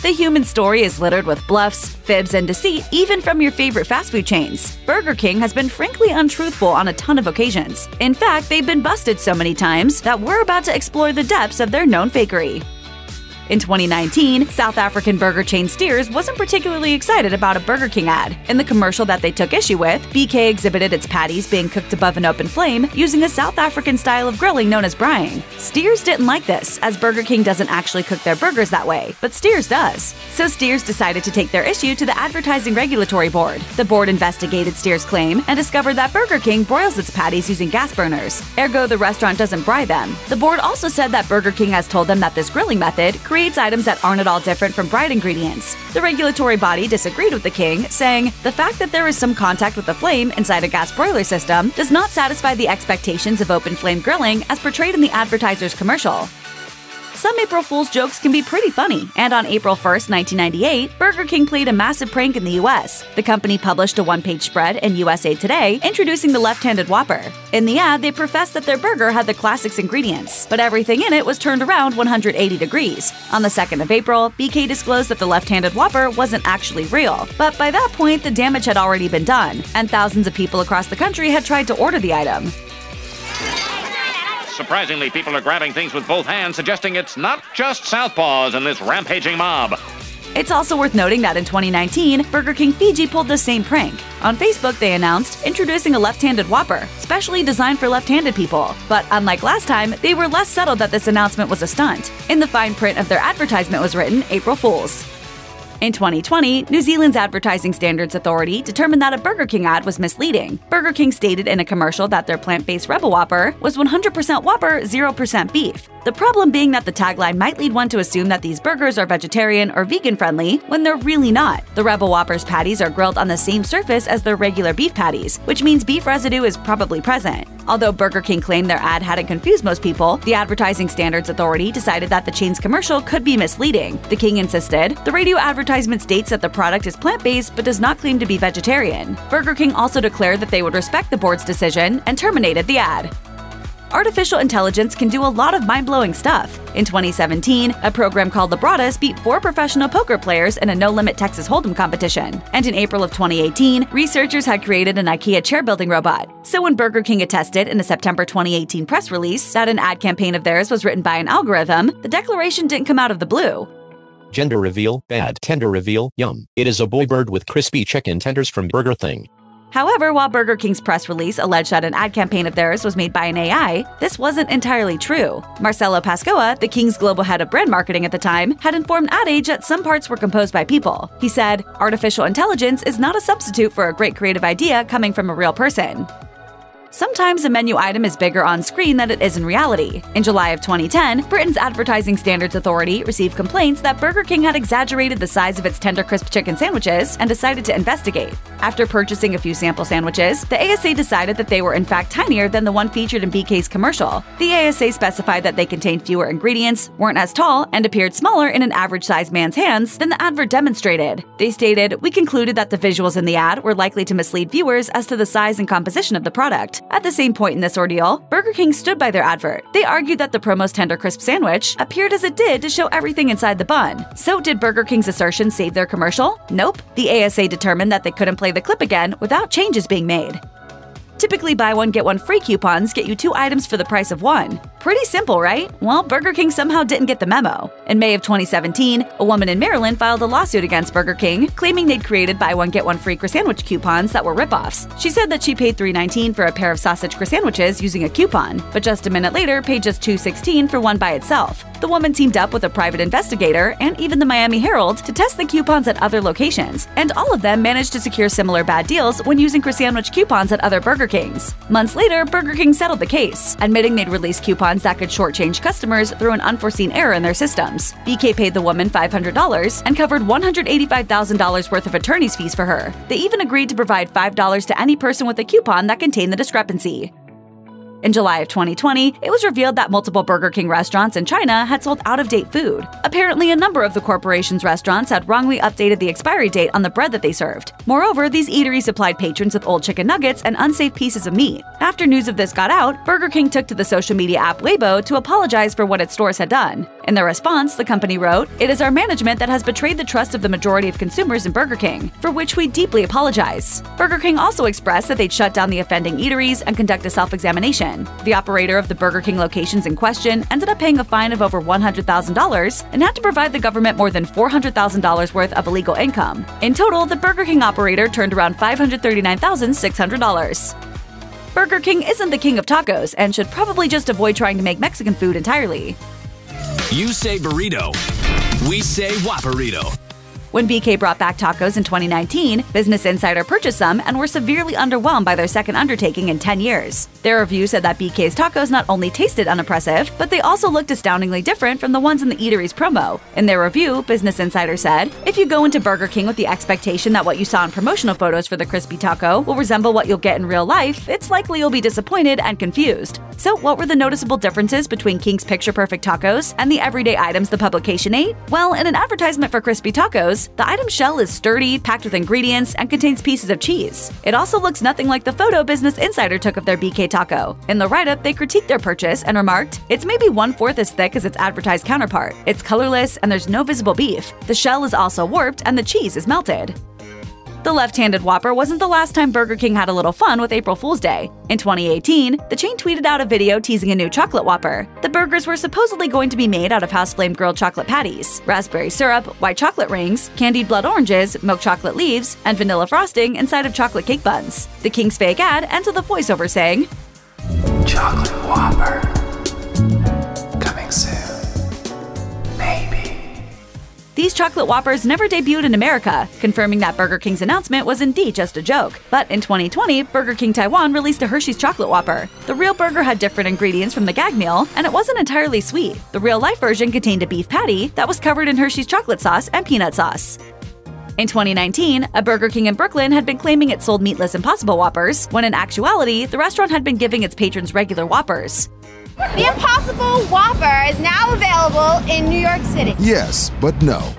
The human story is littered with bluffs, fibs, and deceit, even from your favorite fast food chains. Burger King has been frankly untruthful on a ton of occasions. In fact, they've been busted so many times that we're about to explore the depths of their known fakery. In 2019, South African burger chain Steers wasn't particularly excited about a Burger King ad. In the commercial that they took issue with, BK exhibited its patties being cooked above an open flame using a South African style of grilling known as braaiing. Steers didn't like this, as Burger King doesn't actually cook their burgers that way, but Steers does. So Steers decided to take their issue to the Advertising Regulatory Board. The board investigated Steers' claim and discovered that Burger King broils its patties using gas burners. Ergo, the restaurant doesn't braai them. The board also said that Burger King has told them that this grilling method creates items that aren't at all different from braai ingredients. The regulatory body disagreed with the king, saying, The fact that there is some contact with the flame inside a gas broiler system does not satisfy the expectations of open flame grilling as portrayed in the advertiser's commercial. Some April Fool's jokes can be pretty funny, and on April 1st, 1998, Burger King played a massive prank in the US. The company published a one page spread in USA Today introducing the left handed Whopper. In the ad, they professed that their burger had the classics ingredients, but everything in it was turned around 180 degrees. On the 2nd of April, BK disclosed that the left handed Whopper wasn't actually real, but by that point, the damage had already been done, and thousands of people across the country had tried to order the item. Surprisingly, people are grabbing things with both hands, suggesting it's not just southpaws in this rampaging mob. It's also worth noting that in 2019, Burger King Fiji pulled the same prank. On Facebook, they announced introducing a left handed Whopper, specially designed for left handed people. But unlike last time, they were less settled that this announcement was a stunt. In the fine print of their advertisement was written April Fools. In 2020, New Zealand's Advertising Standards Authority determined that a Burger King ad was misleading. Burger King stated in a commercial that their plant based Rebel Whopper was 100% Whopper, 0% beef. The problem being that the tagline might lead one to assume that these burgers are vegetarian or vegan friendly when they're really not. The Rebel Whopper's patties are grilled on the same surface as their regular beef patties, which means beef residue is probably present. Although Burger King claimed their ad hadn't confused most people, the Advertising Standards Authority decided that the chain's commercial could be misleading. The King insisted the radio advertisement states that the product is plant based but does not claim to be vegetarian. Burger King also declared that they would respect the board's decision and terminated the ad artificial intelligence can do a lot of mind blowing stuff. In 2017, a program called Libratus beat four professional poker players in a no limit Texas Hold'em competition. And in April of 2018, researchers had created an IKEA chair building robot. So when Burger King attested in a September 2018 press release that an ad campaign of theirs was written by an algorithm, the declaration didn't come out of the blue. Gender reveal, bad. Tender reveal, yum. It is a boy bird with crispy chicken tenders from Burger King. However, while Burger King's press release alleged that an ad campaign of theirs was made by an AI, this wasn't entirely true. Marcelo Pascoa, the King's global head of brand marketing at the time, had informed Ad Age that some parts were composed by people. He said, Artificial intelligence is not a substitute for a great creative idea coming from a real person. Sometimes a menu item is bigger on screen than it is in reality. In July of 2010, Britain's Advertising Standards Authority received complaints that Burger King had exaggerated the size of its tender crisp chicken sandwiches and decided to investigate. After purchasing a few sample sandwiches, the ASA decided that they were in fact tinier than the one featured in BK's commercial. The ASA specified that they contained fewer ingredients, weren't as tall, and appeared smaller in an average sized man's hands than the advert demonstrated. They stated, We concluded that the visuals in the ad were likely to mislead viewers as to the size and composition of the product. At the same point in this ordeal, Burger King stood by their advert. They argued that the promo's tender crisp sandwich appeared as it did to show everything inside the bun. So, did Burger King's assertion save their commercial? Nope. The ASA determined that they couldn't play the clip again without changes being made. Typically, buy one, get one free coupons get you two items for the price of one. Pretty simple, right? Well, Burger King somehow didn't get the memo. In May of 2017, a woman in Maryland filed a lawsuit against Burger King, claiming they'd created buy one, get one free sandwich coupons that were ripoffs. She said that she paid $3.19 for a pair of sausage sandwiches using a coupon, but just a minute later paid just $2.16 for one by itself. The woman teamed up with a private investigator and even the Miami Herald to test the coupons at other locations, and all of them managed to secure similar bad deals when using sandwich coupons at other Burger Kings. Months later, Burger King settled the case, admitting they'd released coupons that could shortchange customers through an unforeseen error in their systems. BK paid the woman $500 and covered $185,000 worth of attorney's fees for her. They even agreed to provide $5 to any person with a coupon that contained the discrepancy. In July of 2020, it was revealed that multiple Burger King restaurants in China had sold out of date food. Apparently, a number of the corporation's restaurants had wrongly updated the expiry date on the bread that they served. Moreover, these eateries supplied patrons with old chicken nuggets and unsafe pieces of meat. After news of this got out, Burger King took to the social media app Weibo to apologize for what its stores had done. In their response, the company wrote, It is our management that has betrayed the trust of the majority of consumers in Burger King, for which we deeply apologize. Burger King also expressed that they'd shut down the offending eateries and conduct a self examination. The operator of the Burger King locations in question ended up paying a fine of over $100,000 and had to provide the government more than $400,000 worth of illegal income. In total, the Burger King operator turned around $539,600. Burger King isn't the king of tacos and should probably just avoid trying to make Mexican food entirely. You say burrito. We say Whopperito. When BK brought back tacos in 2019, Business Insider purchased some and were severely underwhelmed by their second undertaking in 10 years. Their review said that BK's tacos not only tasted unimpressive, but they also looked astoundingly different from the ones in the eatery's promo. In their review, Business Insider said, If you go into Burger King with the expectation that what you saw in promotional photos for the crispy taco will resemble what you'll get in real life, it's likely you'll be disappointed and confused. So, what were the noticeable differences between King's picture perfect tacos and the everyday items the publication ate? Well, in an advertisement for crispy tacos, the item shell is sturdy, packed with ingredients, and contains pieces of cheese. It also looks nothing like the photo Business Insider took of their BK taco. In the write up, they critiqued their purchase and remarked, It's maybe one fourth as thick as its advertised counterpart. It's colorless and there's no visible beef. The shell is also warped and the cheese is melted. The left-handed Whopper wasn't the last time Burger King had a little fun with April Fool's Day. In 2018, the chain tweeted out a video teasing a new chocolate Whopper. The burgers were supposedly going to be made out of house-flamed grilled chocolate patties, raspberry syrup, white chocolate rings, candied blood oranges, milk chocolate leaves, and vanilla frosting inside of chocolate cake buns. The King's fake ad ends with a voiceover saying, Chocolate Whopper. These chocolate Whoppers never debuted in America, confirming that Burger King's announcement was indeed just a joke. But in 2020, Burger King Taiwan released a Hershey's chocolate Whopper. The real burger had different ingredients from the gag meal, and it wasn't entirely sweet. The real life version contained a beef patty that was covered in Hershey's chocolate sauce and peanut sauce. In 2019, a Burger King in Brooklyn had been claiming it sold meatless Impossible Whoppers, when in actuality, the restaurant had been giving its patrons regular Whoppers. The Impossible Whopper is now available in New York City. Yes, but no.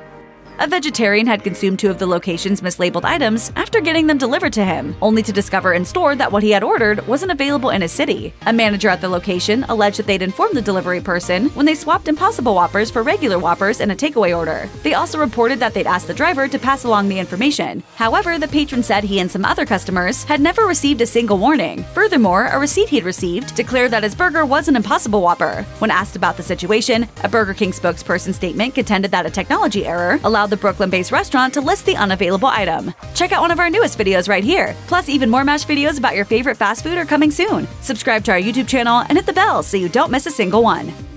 A vegetarian had consumed two of the location's mislabeled items after getting them delivered to him, only to discover in store that what he had ordered wasn't available in his city. A manager at the location alleged that they'd informed the delivery person when they swapped Impossible Whoppers for regular Whoppers in a takeaway order. They also reported that they'd asked the driver to pass along the information. However, the patron said he and some other customers had never received a single warning. Furthermore, a receipt he'd received declared that his burger was an Impossible Whopper. When asked about the situation, a Burger King spokesperson statement contended that a technology error allowed the Brooklyn based restaurant to list the unavailable item. Check out one of our newest videos right here. Plus, even more Mashed videos about your favorite fast food are coming soon. Subscribe to our YouTube channel and hit the bell so you don't miss a single one.